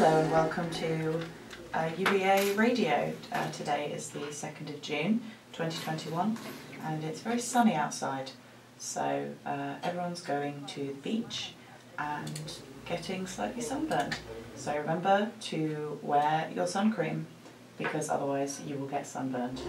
Hello and welcome to uh, UEA Radio. Uh, today is the 2nd of June 2021 and it's very sunny outside. So uh, everyone's going to the beach and getting slightly sunburned. So remember to wear your sun cream because otherwise you will get sunburned.